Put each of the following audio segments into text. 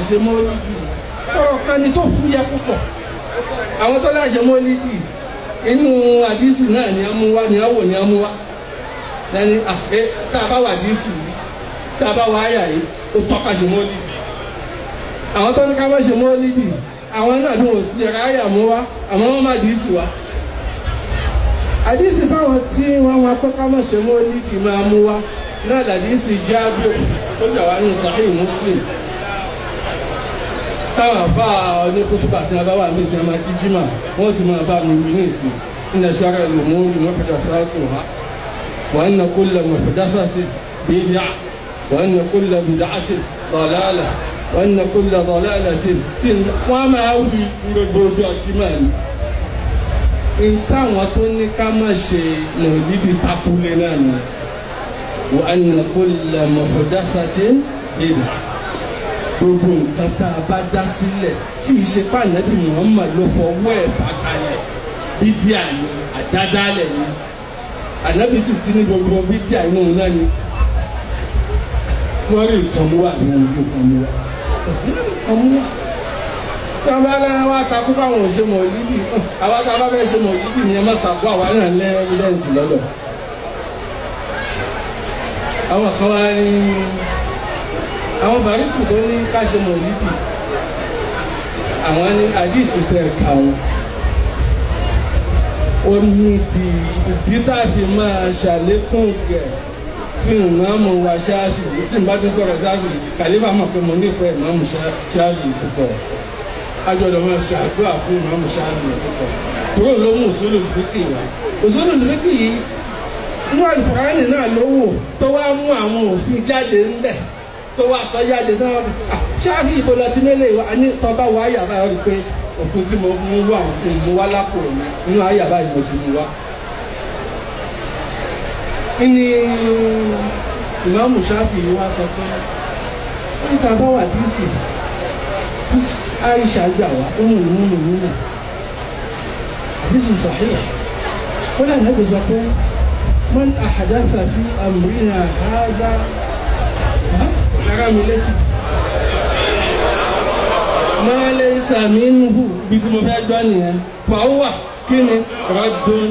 àṣẹ mọ́lídì ọ̀rọ̀ kan ni tó fúyẹ́ púpọ̀. Àwọn tó láṣẹ mọ́lídì inú àdísì náà ni a mú wá ni a wò ni a mú wá. Lẹ́ni àfẹ́ tá a bá wà àdísì yìí tá a bá wà áyà yìí ó tọ́ka ṣe mọ́lídì àwọn tó ní ká má ṣe mọ́lídì àwọn náà bí wọn ti ẹ̀ka áyà mú wá àmọ́ wọ́n má àdísì wá. Àdísì báwọn tí wọ́n wá pé ká má ṣe mọ́lídì máa mú wá náà làdísì Jábìr tó jà wá nínú Sahih Muslim táwọn àfa oníkótóbà tí wọn bá wà ní kí jimá wọn ti máa bá mi wí ní ìsìn. Inna sharra al-umuri muhdathatuha wa anna kulla muhdathatin bid'ah. Wa anna kulla bid'atin dalalah. Wa anna kulla dalalatin wọn máa wí gbogbo ọjọ́ jimá ni. ìtàwọn tó ní ká má ṣe mọ̀lídìí takulé náà ni. Wa anna kulla muhdathatin bid'ah gbogbo nǹkan tá a bá dá sílẹ̀ tí í ṣe pàǹdàbí Muhammad ló fọwọ́ ẹ̀ bàtàlẹ̀ bídíà ni àdádálẹ̀ ni. Ànábì sì ti ní gbogbo bídíà inú náà ni. Wọ́n rí nǹkan mú wà ní ojú nǹkan mú wà. ọmú tí wọ́n bá lẹ́nu wá takú fáwọn òṣè mọ̀ yídì àwa tá a bá fẹ́ ṣe mọ̀ ni ẹ má sàkó àwa náà lẹ́ ẹ́fídẹ́ǹsì lọ́dọ̀. àwọn kan wá ní bàríkù tó ní káṣe mọ̀lídì àwọn ní àdìsí tẹ̀ wọn. Ó ní di ìdí tá a fi máa ṣàlékún gẹ̀ fún ìmáàmù wa ṣáàfì tí n bá ti sọ̀rọ̀ ṣáàfì kàlífà mọ̀ pé mo nífẹ̀ẹ́ ìmáàmù ṣáàfì púpọ̀. Ajọ́dọ̀ máa ṣe àdúrà fún ìmáàmù ṣáàfì púpọ̀. Kúrò ló mú òṣèlú fíkì wá. Òṣèlú fíkì yìí inú àlùfáàní náà ló wò tó wá mú àwọn òfin jáde ńlẹ̀ tó wá sọ jáde náà ṣáàfì ìbò lọ sí nílé wa ní tọ́ba wa àyàbá yọ pé òfin tí mo mú wá mo wá lápò mi nínú àyàbá yìí mo ti mú wá. ní ìmáàmù ṣáàfì yìí wá sọ pé? Níta bá wà díìsì tí Aisha gbà wá ó mú ìmú mi nínú àdísì sahih ó dà náà sọ pé man ahadasa fi amrina hadha ara mi létí. lè sàmì ń hù bí tí mo fẹ́ gbọ́ nìyẹn. Fàáwà kí ni? Raddun.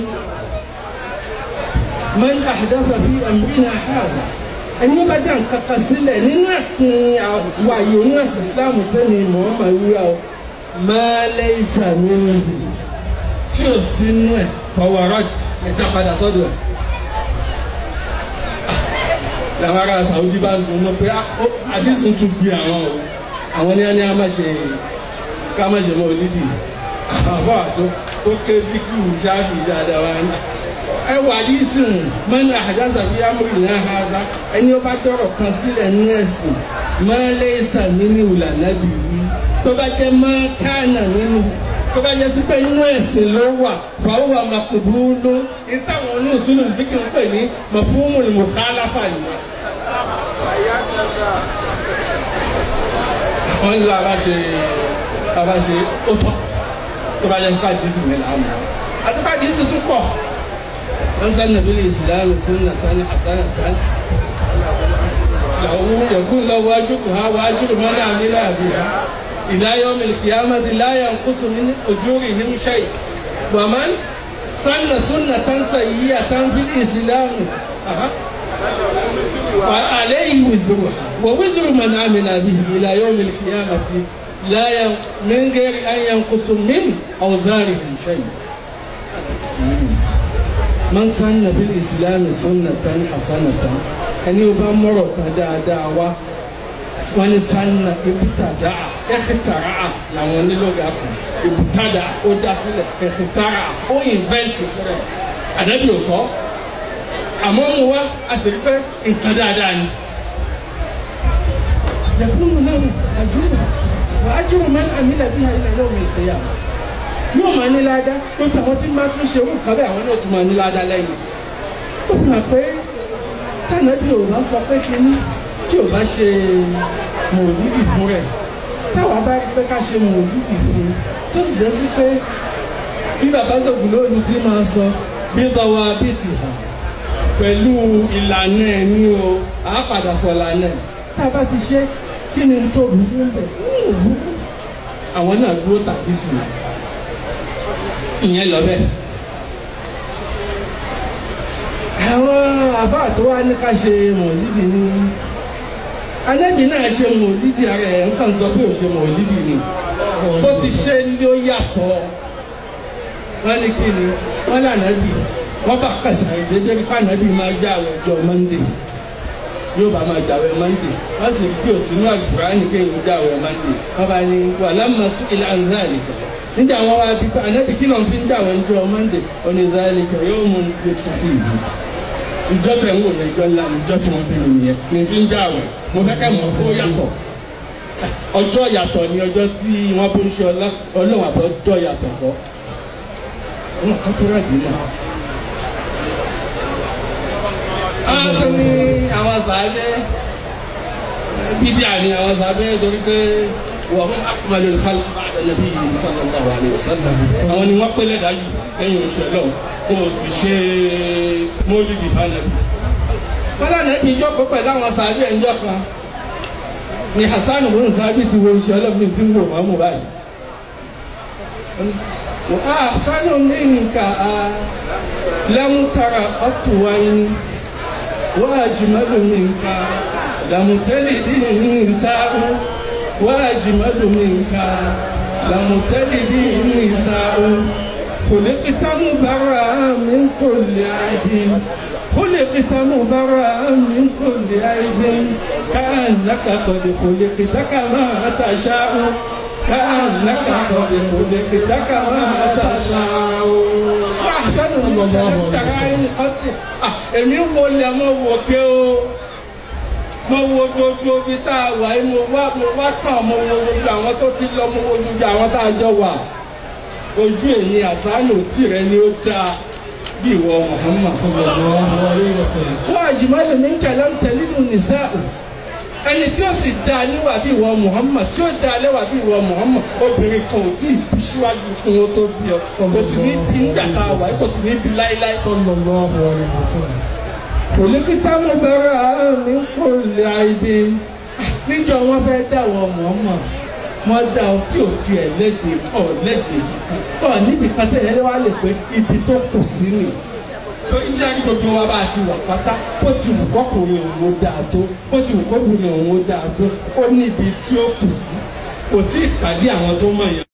man ahdasa fi amrina hadha. Ẹni bá dá nǹkan kan sílẹ̀ nínú ẹ̀sìn àwàyè onú ẹ̀sìn Islam tẹ́ni Muhammad wíwá o lè sàmì hù. Tí ò sínú ẹ̀ fọwọ́ rọ́d ẹ̀dá padà sọ́dọ̀ ẹ̀ làwọn ará Saudi bá ń dùn pé àdísùn tún gbé àwọn o. Àwọn ní ẹni a máa ṣe ká mọ olídì àbọ̀ àtó tó ké bíkú ṣáàfì dáadáa wá ní. ẹ wà àdísùn mọ́nà àdásà bí amúrì náà ha bá ẹni ó bá dọ̀rọ̀ kan sílẹ̀ ní ẹ̀sìn sàmì ní ìlànà bí wí. Tó bá jẹ́ káànà nínú tó bá jẹ́ sí pé inú ẹ̀sìn ló wà fàáwà màkùbúrú ìtàwọn olóòsùlù bíkì ń pè ní mafhumul mukhalafa yìí. wọ́n ní bàbá ṣe bàbá ṣe ó tọ́ tó bá sí àdìsí mi là á mọ̀ àti pé àdìsí tún pọ̀ wọ́n sá nàbí lè ṣì láàrú sínú tani àsánà tani. làwọn yẹ̀kún lọ́wọ́ ajúkù ha wá ajúkù mọ́nà àmì láàbí ha. إلى يوم القيامة لا ينقص من أجورهم شيء ومن سن سنة سيئة في الإسلام أه. وعليه وزرها ووزر من عمل به إلى يوم القيامة لا. من غير أن ينقص من أوزارهم شيء من سن في الإسلام سنة حسنة أن مرة دعوة wọ́n ní sanna ibùtàdà ẹ̀kìtàrà làwọn onílọ́gà kan ibùtàdà ó dá sílẹ̀ ẹ̀kìtàrà ó ìnvẹ́ǹtì rẹ̀ àdábì ò sọ àmọ́ mu wá a sì pé nǹkan dáadáa ni. yàtúmù náà àjùmọ̀ wà á jùmọ̀ máa ń àmìlà bí i ilẹ̀ yóò mi ìkẹyà yóò máa ní ládá tó tàwọn tí máa tún ṣe orúkọ bẹ́ẹ̀ àwọn náà tún máa ní ládá lẹ́yìn. ó fi hàn pé tànàbí ò bá sọ pé kí ní tí ò bá ṣe mòlúdì fún rẹ̀ táwa bá rí pé ká ṣe mòlúdì fún tó sì jẹ́ sí pé bí bàbá sọ̀gùn lónìí tí máa sọ bí tọwọ́ abíìtì hàn pẹ̀lú ìlànà ẹ̀ ní o àápàdà sọ ìlànà ẹ̀. Tá a bá ti ṣe kí ni tó burú ń bẹ̀ àwọn náà dúró tàbí sí i. Ìyẹn lọ bẹ́ẹ̀. àwọn àbá tó wá ní ká ṣe mọ̀lídìí ní anẹ́bí náà ṣe mọ̀lídìí ara ẹ̀ ń kàn sọ pé ò ṣe mọ̀lídìí ni. Bó ti ṣe ní ó yàtọ̀. Wọ́n ní kí ni? Wọ́n ní ànábì wọ́n bá kàṣà ìdédé kí ànábì máa àwọn ọjọ́ mọ́ndé yóò bá máa jáwé mọ́ndé wọ́n sì kí òsínú àgbùránì kéyìn jáwé mọ́ndé wọ́n bá ní wà lámà sí ilé anzali kan níjà wọn wá bí ànábì kí lóun fi ń jáwé ọjọ́ mọ́ndé onízàlì kan yóò mú ní tó fi ìlú ìjọ tẹ̀ ń wò ní ìjọ ńlá ìjọ tí wọ́n bí mi nìyẹn. Ní fi ń jáwé mo fẹ́ kẹ́ mọ̀ kó yàtọ̀. Ọjọ́ yàtọ̀ ni ọjọ́ tí wọ́n bó ń ṣe ọlọ́run àbọ̀ ọjọ́ yàtọ̀ kọ́. Wọn kọ́ tó rẹ̀ dìímọ̀. àwọn ní àwọn sàábẹ́ bíbí àní àwọn sàábẹ́ torí pé wọ́n fún akmalul khalq ba'da nabi sallallahu alaihi wasallam àwọn ni wọ́n pélé dájú lẹ́yìn oṣù ẹlọ́run wọn ò sì ṣe mólídì fanabi kọ́lá nẹ́bí jókòó pẹ̀lú àwọn sàbí ẹ̀ ń jọ kan ni Hasan ibn Sabi ti wo iṣẹ́ ọlọ́run tí ń wò wọ́n mú báyìí. Ahsanu minka ah, lam tara qatwan wa ajmalu minka lam talidi nisa'u wa ajmalu minka lam talidi nisa'u. خلقت مبرأ من كل عيب خلقت مبرأ من كل عيب كأنك قد خلقت كما تشاء كأنك قد خلقت كما تشاء وأحسن èmi ń wo lẹ mo wò ké o mo wo gbogbo ibi tá a wà yìí mo wá mo wá kàn mo wo gbogbo àwọn tó ti lọ mo wo gbogbo àwọn tá a jọ wà ojú èmi àsánù tìrẹ ni ó dáa bí ìwọ Muhammad. wọ́n àjùmọ̀lẹ̀ mi ń kẹ̀lẹ́ ń tẹ̀lé nù nìsáà. Ẹni tí ó sì dáa níwà bí ìwọ Muhammad tí ó dáa lẹ́wà bí ìwọ Muhammad obìnrin kan ò tí ì bí síwájú fún wọn tó bí ọ. Kò sì ní bí nígbà tá a wà kò sì ní bí láíláí. kòlíkítà mo bẹ̀rẹ̀ àmì kò lè àìdè. Níjọ wọn fẹ́ dá wọ Muhammad wọn dá ọ tí ò tiẹ̀ lẹ́gbẹ̀ẹ́ ọ̀ lẹ́gbẹ̀ẹ́ ọ̀ níbi kan tẹ̀lé wá lè pé ibi tó kù sí nìyí torí jẹ́ kí gbogbo wa bá a ti wà pátá? Bó ti wù kọ́kùnrin òun ó dáa tó bó ti wù kọ́kùnrin òun ó dáa tó ó ní ibi tí ó kù sí. Kò tí ì pàdé àwọn tó mọ̀ yẹn.